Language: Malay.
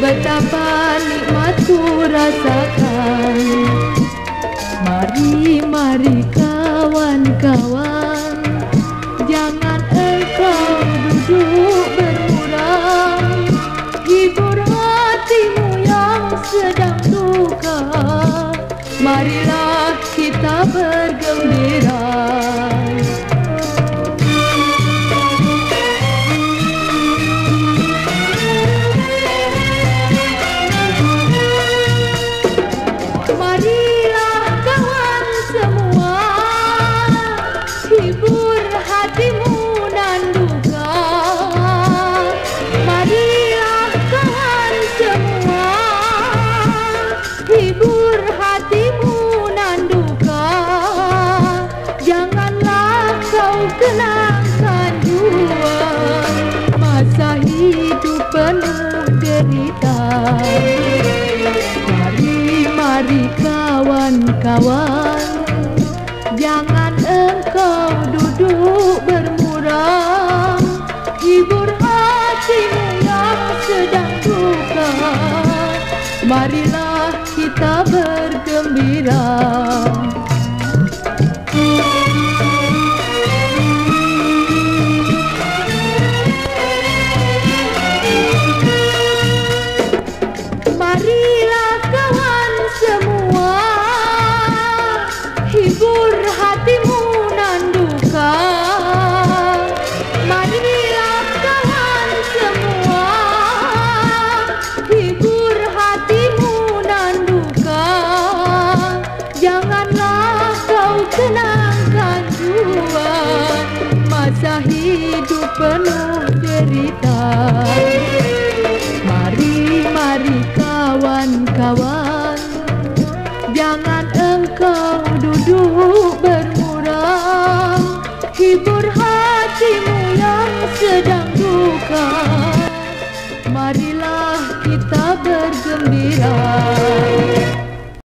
betapa nikmat ku rasakan. Mari, mari kawan-kawan Jangan engkau duduk bermuram Hibur hatimu yang sedang duka. Marilah kita bergembira derita Mari, mari kawan-kawan Jangan engkau duduk bermuram Hibur hatimu yang sedang duka. Marilah kita bergembira Jangan engkau duduk bermuram Hibur hatimu yang sedang duka. Marilah kita bergembira